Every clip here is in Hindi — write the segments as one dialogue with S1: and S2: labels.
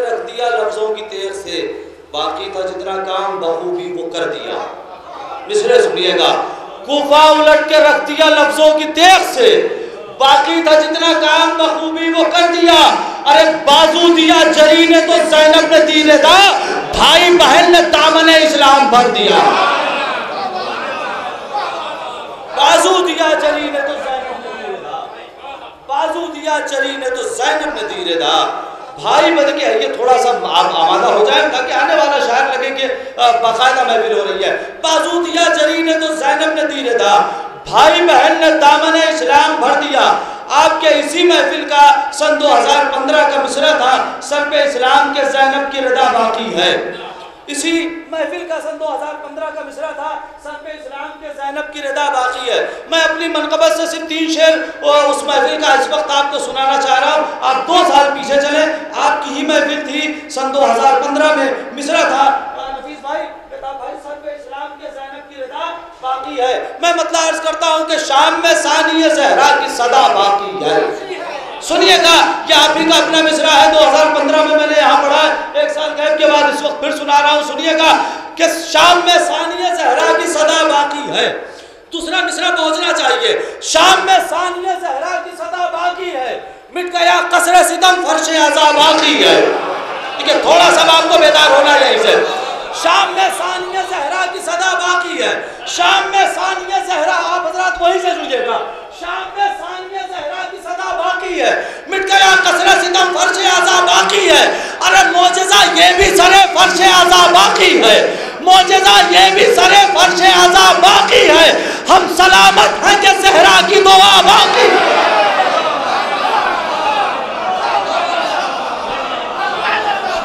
S1: के रख दिया लफ्जों की तेर से। बाकी था जितना काम बखूबी वो कर दिया। मिसरे सुनिएगा। कुफा उलट के रख दिया लफ्जों की तेर से। बाकी था जितना काम बखूबी वो कर दिया। अरे बाजू दिया जरी ने तो जैनब ने दीने था भाई बहन ने दामन इस्लाम भर दिया। बाजू दिया जरी ने तो जैनब ने दीने था बाजू दिया जरी ने तो जैनब ने दीने था भाई बन के ये थोड़ा सा आमादा हो जाए, ताकि आने वाला शायर लगे कि बाकायदा महफिल हो रही है। बाजू दिया जरी ने तो जैनब ने दीने था भाई बहन ने दामन इस्लाम भर दिया। आपके इसी महफिल का सन 2015 का मिसरा था सर पे इस्लाम के जैनब की रदा बाकी है। इसी महफिल का सन 2015 का मिसरा था सर पे इस्लाम के जैनब की रदा है मैं अपनी मनकबत से सिर्फ़ तीन शेर और उस महफिल का इस वक्त आपको सुनाना चाह रहा हूँ। आप दो साल पीछे चले। आपकी ही महफिल थी सन 2015 में। मिसरा था। रदा बाकी है। मैं मतलब अर्ज़ करता हूँ कि शाम में सानिय जहरा की सदा बाकी है। सुनिएगा ये आप ही का अपना मिसरा है। 2015 में मैंने यहाँ पढ़ा एक साल गैप के बाद इस वक्त फिर सुना रहा हूँ। सुनिएगा कि शाम में सानिय जहरा की सदा बाकी है। दूसरा मिसरा पहुँचना चाहिए। शाम में सानिय जहरा की सदा बाकी है। मिट गया कसर सितम फर्श आजा बाकी है। ठीक है थोड़ा सा आपको बेदार होना यहीं से शाम में सानिया जहरा की सदा बाकी है। शाम में सानिया जहरा आप हजरात वहीं से जुड़िएगा शाम में सानिया जहरा की सदा बाकी है। मिट गया कसरा सितम फर्श आजा बाकी है। अरे मोजेजा ये भी सरे फर्श आजा बाकी है। मोजेजा ये भी सरे फर्श आजा बाकी है। हम सलामत हैं कि जहरा की दुआ बाकी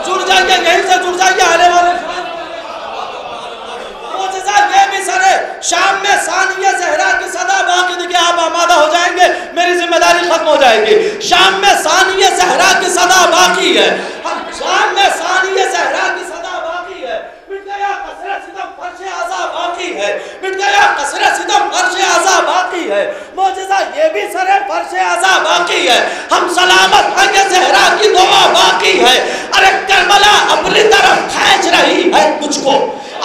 S1: जुड़ जाइए, यहीं से जुड़ जाइए, आने वाले शाम में सानिया जहरा की सदा बाकी देखिए आप आमादा हो जाएँगे, मेरी ज़िम्मेदारी खत्म हो जाएगी। शाम में सानिया जहरा की सदा बाकी है। हम शाम में सानिया जहरा की सदा बाकी है मिट गया कसरत सितम फर्श आजा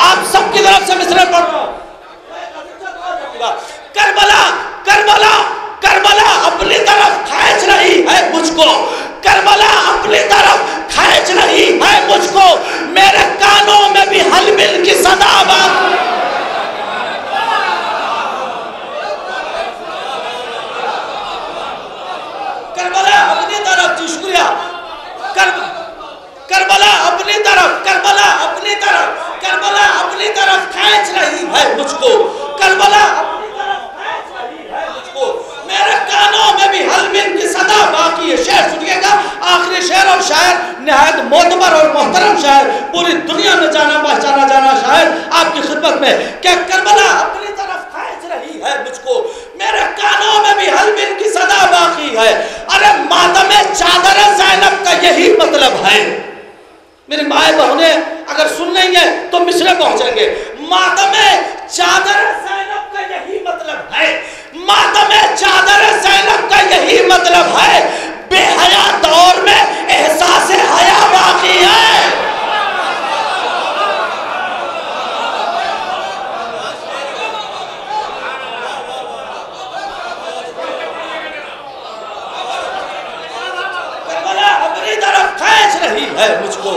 S1: आप सबकी तरफ़ से मिसरे पढ़ करबला करबला करबला करबला अपनी तरफ़ रही है मुझको। मेरे कानों में भी हलमिल की सदा बात। करबला अपनी तरफ़ जी कर करबला अपनी तरफ़, करबला अपनी तरफ़, करबला अपनी तरफ़ खींच रही है मुझको। करबला अपनी तरफ़ खींच रही है मुझको मेरे कानों में भी हलमिन की सदा बाकी है। शेर सुनिएगा आखिरी शेर और शायर नहायत मोतबर और मोहतरम शायर पूरी दुनिया में जाना पहचाना जाना शायर आपकी खिदमत में क्या करबला अपनी तरफ़ खींच रही है मुझको? मेरे कानों में भी हलमिन की सदा बाकी है। अरे मातम चादर जैनब का यही मतलब है। मेरी माए बहने, अगर सुन रही है तो मिश्रे पहुँचेंगे। मातम चादर जैनब का यही मतलब है। मातम चादर जैनब का यही मतलब है, बेहया दौर में एहसास हया बाकी है। है मुझको।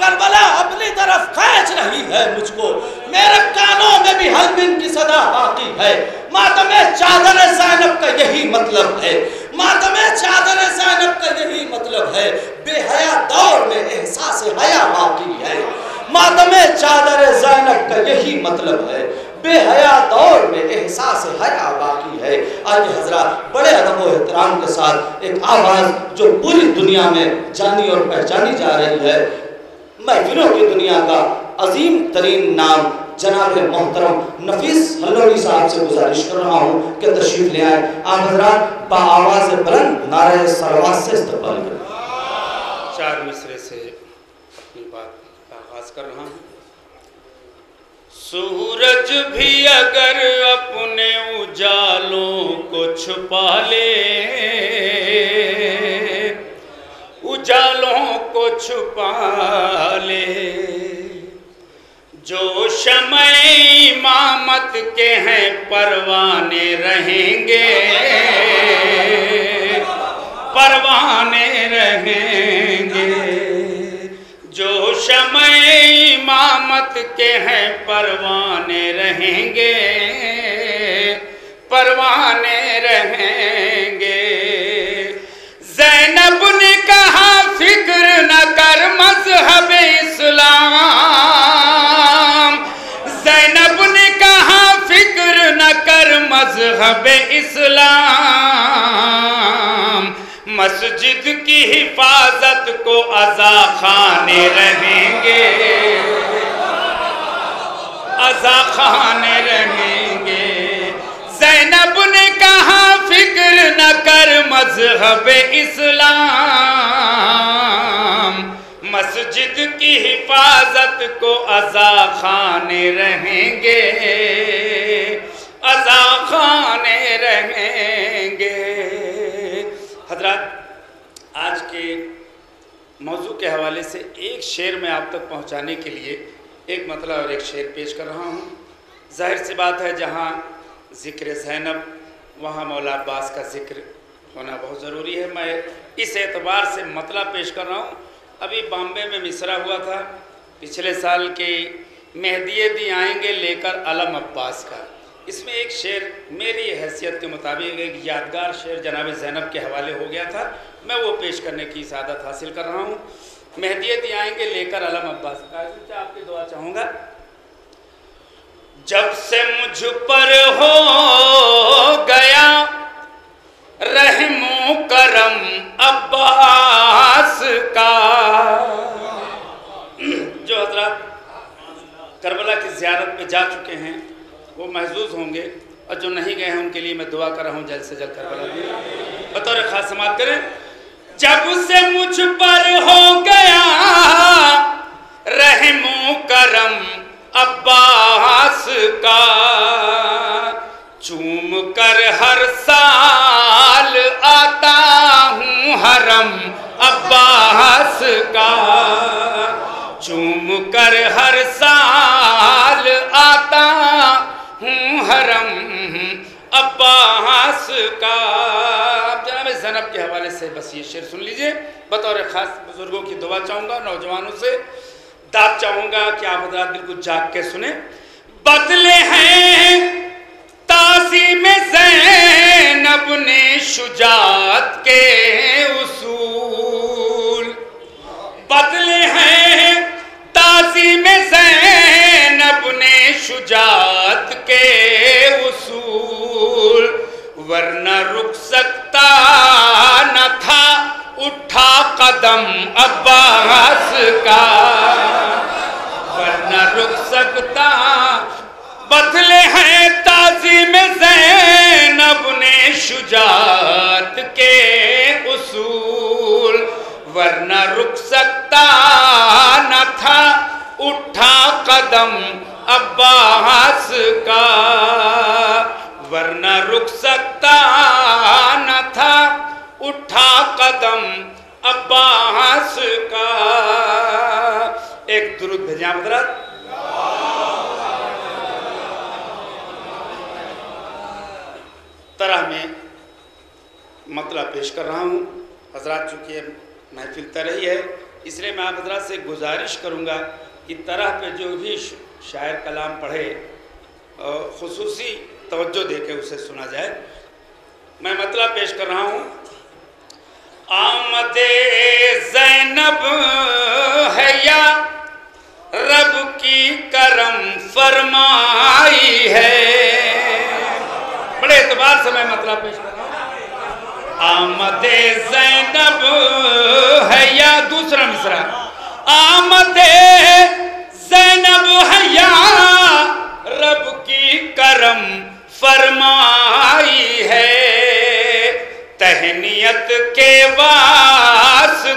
S1: करबला अपनी तरफ़ खींच रही है मुझको। मेरे कानों में भी हलमिन की सदा बाकी है। मातम चादर जैनब का यही मतलब है। मातम चादर जैनब का यही मतलब है। बेहया दौर में एहसास हया बाकी है। मातम चादर जैनब का यही मतलब है। बेहया दौर में एहसास हया बाकी है। आज हजरा बड़े अदब एहतराम के साथ एक आवाज़ जो पूरी दुनिया में जानी और पहचानी जा रही है। महफिलों की दुनिया का अजीम तरीन नाम जनाब मोहतरम, नफीस हल्लोड़ी साहब से गुजारिश कर रहा हूँ कि तशरीफ़ ले आए। आप हजरात, बाआवाज़ बुलंद नारे सरवाज से इस्तेमाल करें।
S2: चार मिसरे से अपनी बात का आगाज़ कर रहा हूँ। सूरज भी अगर अपने उजालों को छुपा ले,
S3: उजालों को छुपा ले जो समय इमामत के हैं परवाने रहेंगे। परवाने रहेंगे। जो समय इमामत के हैं परवाने रहेंगे। परवाने रहेंगे। जैनब ने कहा, फ़िक्र न कर मज़हब इस्लाम। मज़हब इस्लाम, मस्जिद की हिफाजत को अजा खाने रहेंगे। अजा खाने रहेंगे। जैनब ने कहा, फ़िक्र न कर मज़हब इस्लाम, मस्जिद की हिफाजत को अजा खाने रहेंगे। अजा खाने रहेंगे। हज़रत, आज के मौजू के हवाले से एक शेर में आप तक पहुँचाने के लिए एक मतलब और एक शेर पेश कर रहा हूँ। ज़ाहिर सी बात है, जहाँ ज़िक्र ज़ैनब, वहाँ मौला अब्बास का ज़िक्र होना बहुत ज़रूरी है। मैं इस एतबार से मतलब पेश कर रहा हूँ। अभी बॉम्बे में मिसरा हुआ था। पिछले साल के मेहदी दी आएँगे लेकर अलम अब्बास का। इसमें एक शेर मेरी हैसियत के मुताबिक, एक यादगार शेर जनाब ज़ैनब के हवाले हो गया था। मैं वो पेश करने की सादत हासिल कर रहा हूँ। मेहदिए दी आएँगे लेकर अलम अब्बास। आपकी दुआ चाहूँगा। जब से मुझ पर हो गया रहमो करम अब्बास का। जो हज़रत करबला की जियारत पे जा चुके हैं। वो महजूज होंगे और जो नहीं गए हैं उनके लिए मैं दुआ कर रहा हूँ जल्द से जल्द करबला। में बतौर खास समाप्त करें। जब से मुझ पर हो गया रहमो करम अब्बास का, चूम कर हर साल आता हूँ हरम अब्बास का, चूम कर हर साल आता हरम अब्बास का। जनाब जैनब के हवाले से बस ये शेर सुन लीजिए। बतौर ख़ास बुज़ुर्गों की दुआ चाहूँगा, नौजवानों से दाद चाहूँगा कि आप हजरात बिल्कुल जाग के सुने। बदले हैं ताजी में जैनब ने शुजात के उसूल। बदले हैं ताजी में जैनब ने शुजात वरना रुक सकता न था, उठा कदम अब्बास का। वरना रुक सकता बदले हैं ताजी में जैनब ने शुजात के उसूल। वरना रुक सकता न था, उठा कदम अब्बास का। वरना रुक सकता न था। उठा कदम अब्बास का। एक दुरुद भेजा हज़रत। तरह में मतलब पेश कर रहा हूँ। हज़रत चूँकि महफिल तरही है, इसलिए मैं आप हज़रत से गुजारिश करूँगा कि तरह पे जो भी शायर कलाम पढ़े खसूसी तवज्जो दे के उसे सुना जाए। मैं मतलब पेश कर रहा हूँ। आमदे जैनब है या रब की करम फरमाई है। बड़े एतबार से मैं मतलब पेश कर रहा हूँ। आमदे जैनब है या दूसरा मिसरा। आमदे जैनब है या रब की करम फरमाई है तहनीत के वास्ते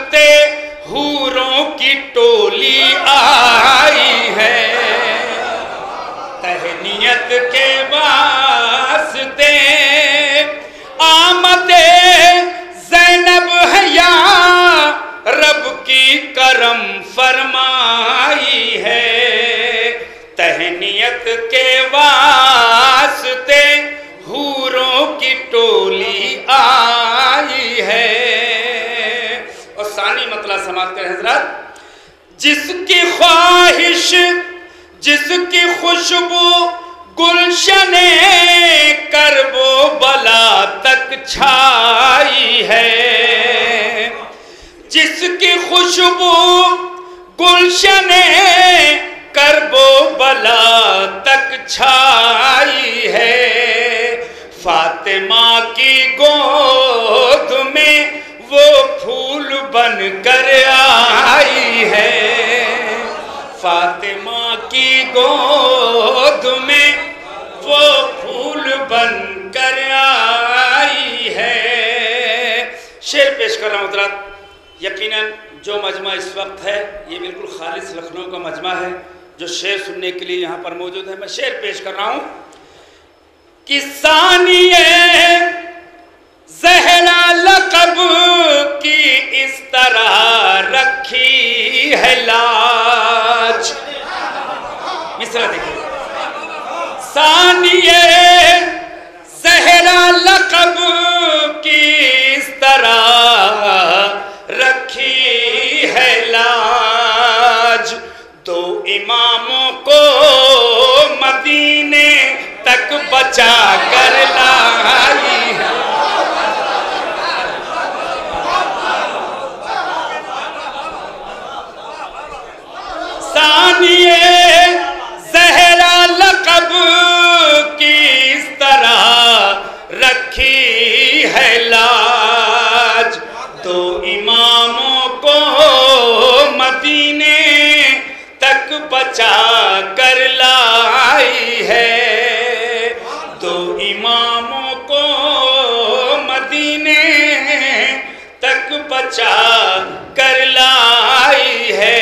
S3: फातिमा की गोद में वो फूल बन कर आई है। फातिमा की गोद में वो फूल बन कर आई है। शेर पेश कर रहा हूँ, हज़रत। यकीनन, जो मजमा इस वक्त है, ये बिल्कुल खालिश लखनऊ का मजमा है, जो शेर सुनने के लिए यहाँ पर मौजूद है। मैं शेर पेश कर रहा हूँ। किसानिए जहरा लकब की इस तरह रखी है लाज। मिसरा देखिए। सानिए जहरा लकब की इस तरह रखी है लाज। दो इमामों को मदीने तक बचा कर लाई। सानिए जहरा लकब की इस तरह रखी है लाज? दो इमामों को मदीने तक बचा कर लाई है। बचा कर लाई है।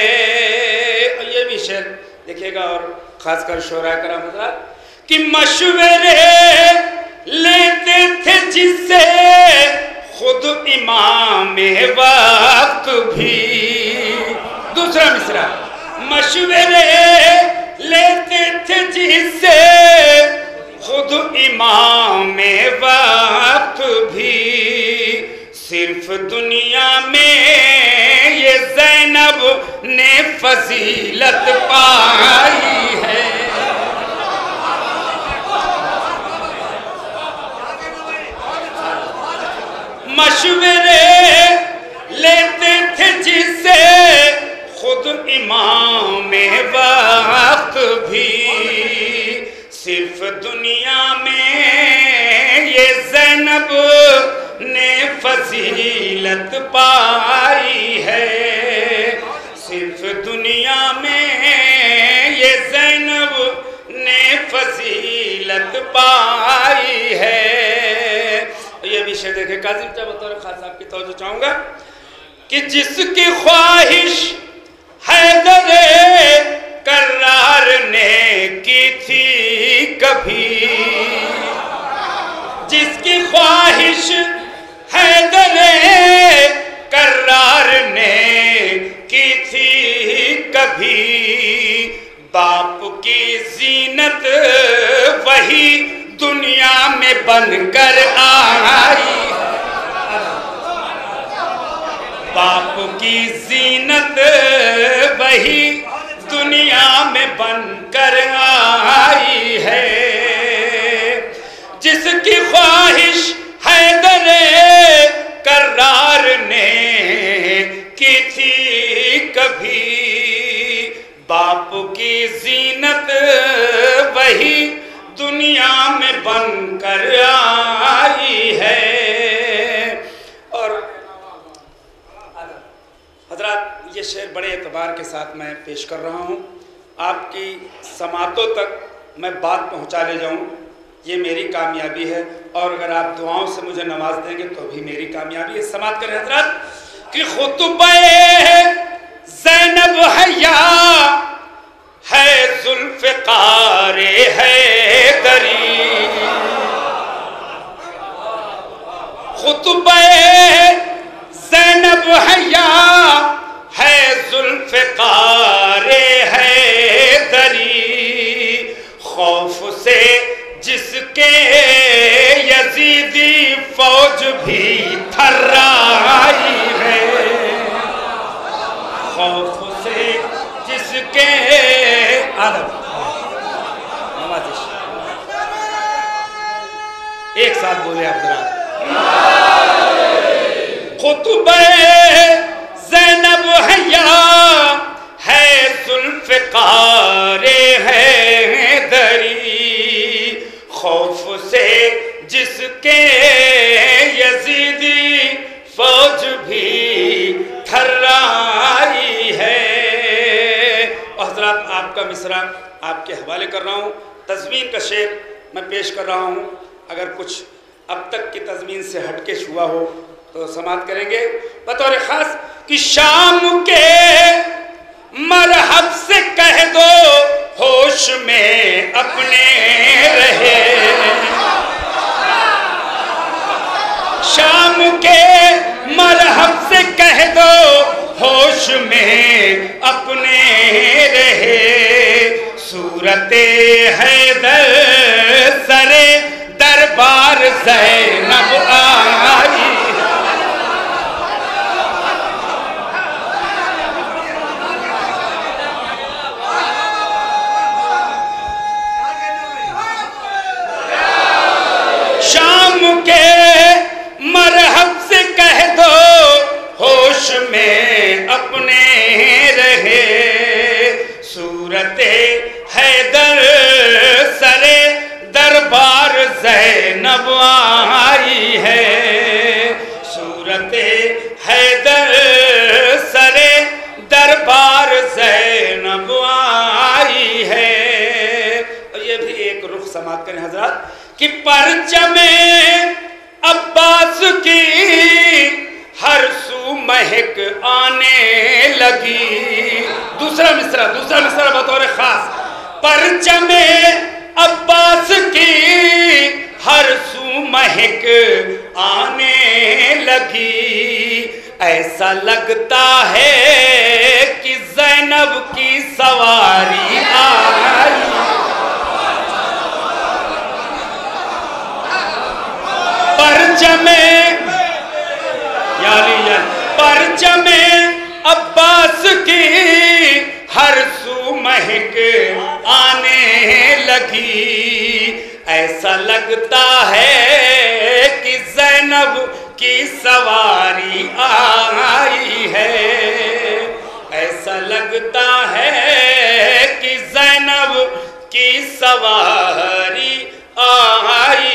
S3: ये भी शेर देखिएगा और खासकर शोरा करा मतलब कि मशवरे लेते थे जिससे खुद इमाम वक्त भी। दूसरा मिसरा, मशवरे लेते थे जिससे खुद इमाम वक्त भी। सिर्फ़ दुनिया में ये जैनब ने फजीलत पाई है। मशवरे लेते थे जिससे खुद इमाम में वक्त भी। सिर्फ़ दुनिया में ये जैनब ने फजीलत पाई है। सिर्फ़ दुनिया में ये जैनब ने फजीलत पाई है। ये विषय देखे, काजिम क्या बतौर खास की तवज्जो चाहूँगा कि जिसकी ख्वाहिश हैदर करार ने की थी कभी, जिसकी ख्वाहिश हैदर करार ने की थी कभी। बाप की जीनत वही दुनिया में बनकर आई। बाप की जीनत वही दुनिया में बनकर आई है। जिसकी ख्वाहिश साथ मैं पेश कर रहा हूँ। आपकी समातों तक मैं बात पहुँचा ले जाऊँ। ये मेरी कामयाबी है और अगर आप दुआओं से मुझे नमाज़ देंगे तो भी मेरी कामयाबी है। समात करें हज़रत। कि खुतबे जैनब हैया है जुल्फ़िकार है दरी। खुतबे जैनब हैया है जुल्फारे है दरी। खौफ से जिसके यजीदी फौज भी थर्राई है। खौफ से जिसके अरब एक साथ बोले आप जरा। खुतबे जैनब हैया, है जुल्फ़िकार है दरी। खौफ से जिसके यजीदी फौज भी थर्राई है। हजरात, आपका मिसरा आपके हवाले कर रहा हूँ। तजमीन का शेर मैं पेश कर रहा हूँ। अगर कुछ अब तक की तजमीन से हटके हुआ हो तो समाप्त करेंगे। बतौर ख़ास कि शाम के मरहब से कह दो, होश में अपने रहे। शाम के मरहब से कह दो, होश में अपने रहे। सूरत है हैदर सरे दरबार जैनब अपने रहे। सूरत हैदर सरे दरबार जैनब आई है। सूरत हैदर सरे दरबार जैनब आई है। और ये भी एक रुख समाप्त करें हज़रत कि परचमे अब्बास की हर सू महक आने लगी। दूसरा मिसरा दूसरा मिसरा बतौर खास। परचमे अब्बास की हर सू महक आने लगी। ऐसा लगता है कि जैनब की सवारी आई परचमे यानी यानी परचमे अब्बास की हर सू महक आने लगी। ऐसा लगता है कि जैनब की सवारी आई है। ऐसा लगता है कि जैनब की सवारी आई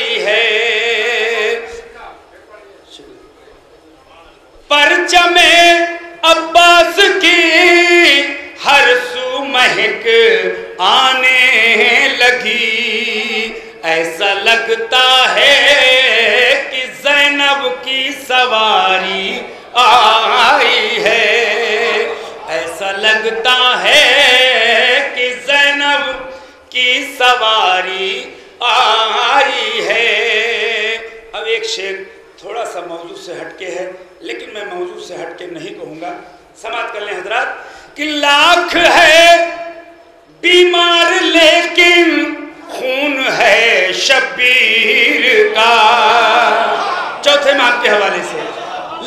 S3: परचमे अब्बास की हर सू महक आने लगी। ऐसा लगता है कि जैनब की सवारी आई है। ऐसा लगता है कि जैनब की सवारी आई है। अब एक शेर थोड़ा सा मौजू से हटके है, लेकिन मैं मौजू से हटके नहीं कहूँगा। समाप्त कर लें हजरात, कि लाख है, बीमार लेकिन खून है शबीर का। चौथे माह के हवाले से,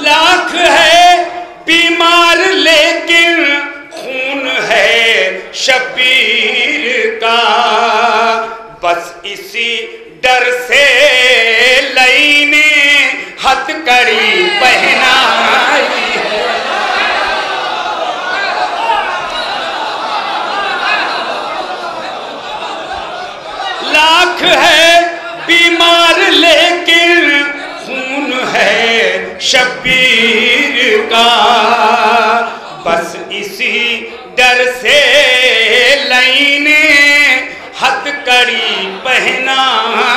S3: लाख है, बीमार लेकिन खून है शबीर का। बस इसी डर से लई ने हथकड़ी पहनाई। है लाख है बीमार लेकिन खून है शबीर का। बस इसी डर से लाइने हथकड़ी पहनाई।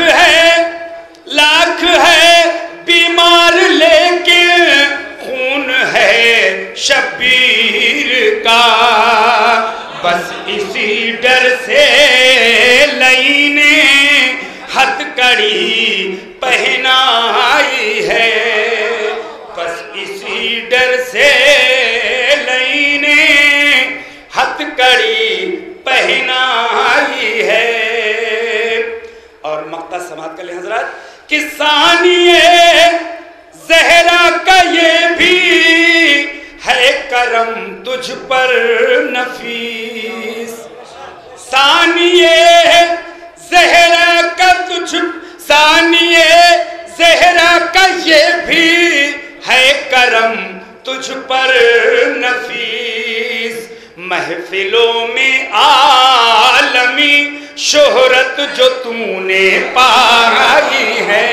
S3: लाख है लाख है, बीमार लेके खून है शबीर का। बस इसी डर से लईने हथकड़ी पहनाई है। बस इसी डर से लईने हथकड़ी पहनाई है। मक्ता समात कर ले हज़रत। किसानिए जहरा का ये भी है करम तुझ पर नफीस। सानिए जहरा का तुझ सानिए जहरा का ये भी है करम तुझ पर नफीस। महफिलों में आलमी शोहरत जो तूने पाई है।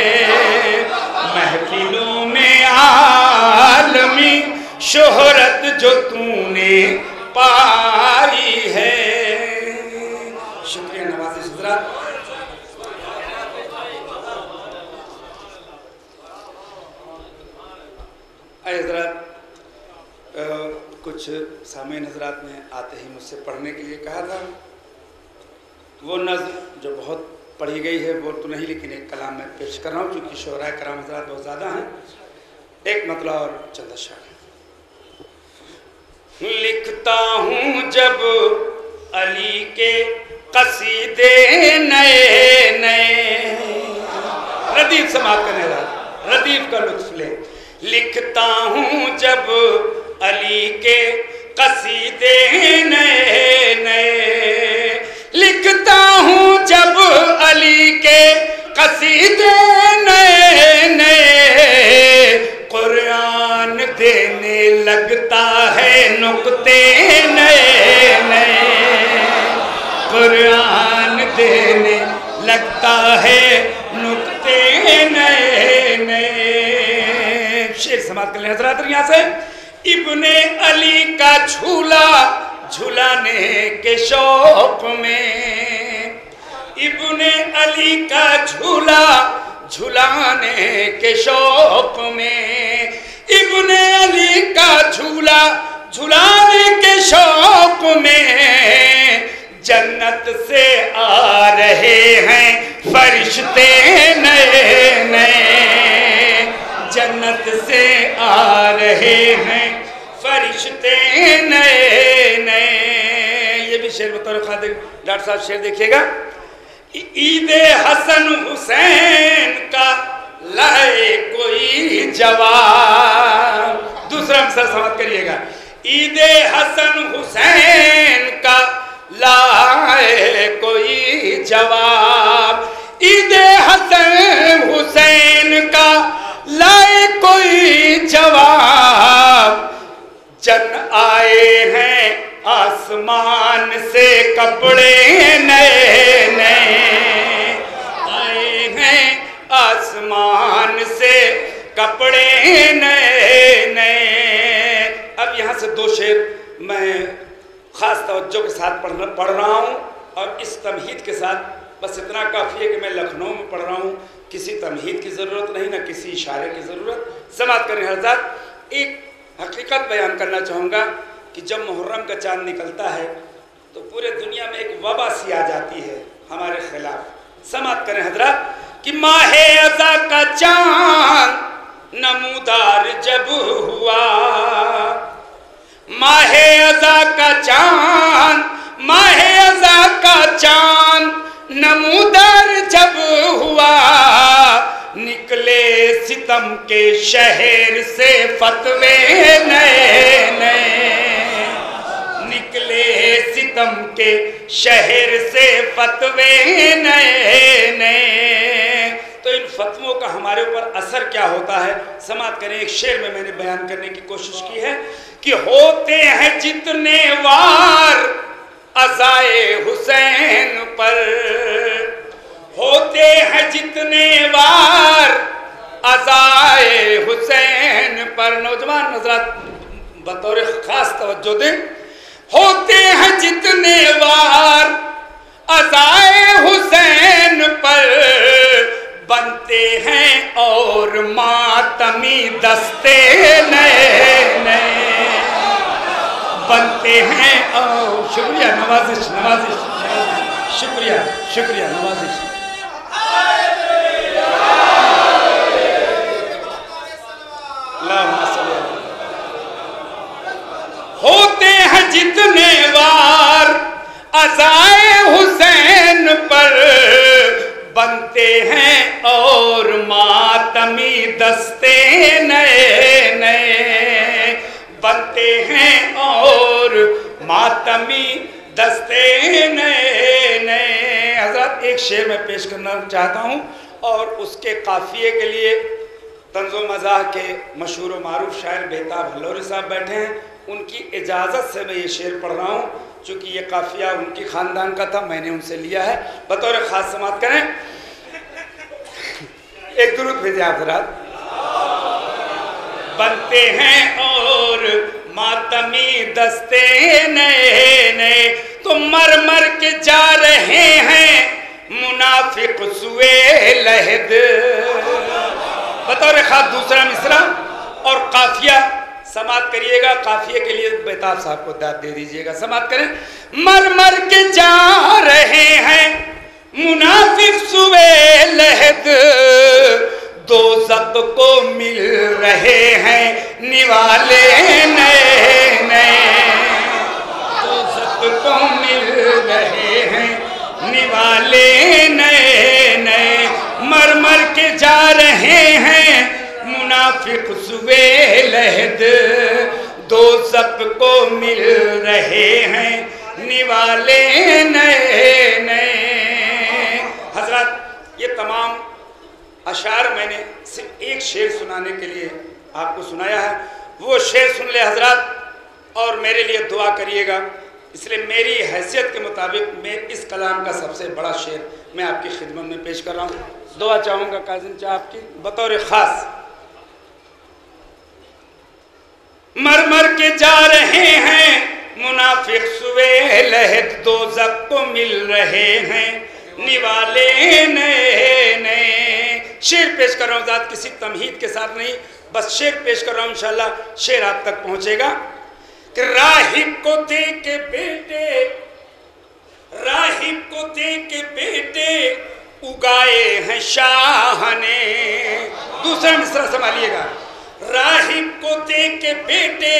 S3: महफिलों में आलमी शोहरत जो तूने पाई है। शुक्रिया नवाज़ हजरात। हजरात कुछ सामयीन हजरात ने आते ही मुझसे पढ़ने के लिए कहा था। वो नज्म जो बहुत पढ़ी गई है, वो तो नहीं, लेकिन एक कलाम में पेश कर रहा हूँ, क्योंकि शोरा कराम हजरात बहुत ज़्यादा हैं। एक मतलब और चंद शाह लिखता हूँ जब अली के कसीदे नए नए। रदीफ समाप्त करने वाला रदीफ का लुत्फ ले। लिखता हूँ जब अली के कसीदे नए नए। लिखता हूँ जब अली के कसीदे नए नए। कुरान देने लगता है नुकते नए नए। कुरान देने लगता है नुकते नए नए। शेर कर लें हजरात यहाँ से। इब्ने अली का झूला झुलाने के शौक में। इब्ने अली का झूला झुलाने के शौक में। इब्ने अली का झूला झुलाने के शौक में। जन्नत से आ रहे हैं फरिश्ते नए नए जन्नत से आ रहे हैं। फरिश्ते नए नए। ये भी शेर बतौर खातिर डॉक्टर साहब शेर देखिएगा। ईद हसन हुसैन का लाए कोई जवाब। दूसरा अवसर समझ करिएगा। ईद हसन हुसैन का लाए कोई जवाब। ईद हसन हुसैन का आए हैं आसमान से कपड़े नए नए। आए हैं आसमान से कपड़े नए नए। अब यहाँ से दो शेर मैं ख़ास तवज्जो के साथ पढ़ पढ़ रहा हूँ और इस तमहीद के साथ बस इतना काफ़ी है कि मैं लखनऊ में पढ़ रहा हूँ। किसी तमहीद की ज़रूरत नहीं, ना किसी इशारे की ज़रूरत। समाप्त करें हज़रत एक हकीकत बयान करना चाहूँगा कि जब मुहर्रम का चाँद निकलता है तो पूरे दुनिया में एक वबा सी आ जाती है हमारे खिलाफ। समाप्त करें हजरा कि माहे अजा का चाँद नमूदार जब हुआ, माहे अजा का चाँद, माहे अजा का चाँद सितम के शहर से फतवे नए नए निकले सितम के शहर से फतवे नए नए तो इन फतवों का हमारे ऊपर असर क्या होता है? समाप्त करें, एक शेर में मैंने बयान करने की कोशिश की है कि होते हैं जितने वार अजाए हुसैन पर। होते हैं जितने वार अजाए हुसैन पर नौजवान नजरात बतौर खास तवज्जो दें। होते हैं जितने वार, अजाए हुसैन पर बनते हैं और मातमी दस्ते नए नए बनते हैं और शुक्रिया, नवाजिश नवाजिश। शुक्रिया शुक्रिया, नवाजिश होते हैं जितने बार अजाए हुसैन पर बनते हैं और मातमी दस्ते नए नए। बनते हैं और मातमी दस्ते नए नए। हज़रत, एक शेर में पेश करना चाहता हूँ और उसके काफिए के लिए तंजो मज़ाह के मशहूर मारूफ शायर बेताब हल्लोरी साहब बैठे हैं। उनकी इजाज़त से मैं ये शेर पढ़ रहा हूँ, चूँकि ये काफिया उनकी ख़ानदान का था, मैंने उनसे लिया है। बतौर ख़ास समात करें। एक दुरुद भेजे आप बनते हैं और मातमी दस्ते नए नए तो मर मर के जा रहे हैं, मुनाफिक सुए लहद। बतौर खास दूसरा मिसरा और काफिया समात करिएगा। काफिए के लिए बेताब साहब को दाद दे दीजिएगा। समात करें। मर मर के जा रहे हैं। मुनाफिक सुए लहद। दो को मिल रहे हैं। निवाले नए नए। दो को मिल रहे हैं। निवाले नए नए। मर मर के जा रहे हैं। मुनाफिक सुबे लहद। दो सबको मिल रहे हैं, निवाले नए नए। हज़रत, ये तमाम अशार मैंने सिर्फ़ एक शेर सुनाने के लिए आपको सुनाया है। वो शेर सुन ले हज़रत, और मेरे लिए दुआ करिएगा। इसलिए मेरी हैसियत के मुताबिक मैं इस कलाम का सबसे बड़ा शेर मैं आपकी खिदमत में पेश कर रहा हूँ। दुआ चाहूँगा काजिम चाह आपकी, बतौर ख़ास। मर मर के जा रहे हैं। मुनाफिक सुबे लहद दो को मिल रहे हैं। निवाले नए नए। शेर पेश कर रहा हूँ, ज़ात किसी तमहीद के साथ नहीं। बस शेर पेश कर रहा हूँ, इंशाल्लाह शेर आप तक पहुँचेगा। कि राहिब को दे के बेटे, राहिब को दे के बेटे, उगाए हैं शाह ने। दूसरा मिसरा संभालिएगा। राहिब को दे के बेटे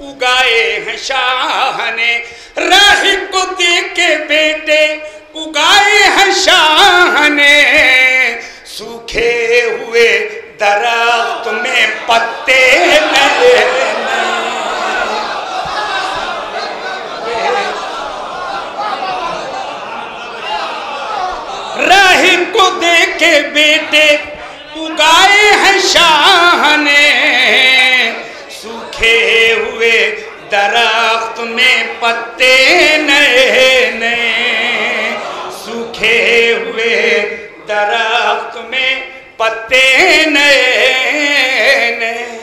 S3: उगाए हैं शाह ने राहिब को दे के बेटे उगाए हैं शाह ने सूखे हुए दरख्त में पत्ते नए राहिब को दे के बेटे उगाए हैं शाह ने सूखे हुए दरख्त में पत्ते नए नए। सूखे हुए दरख्त में पत्ते नए नए।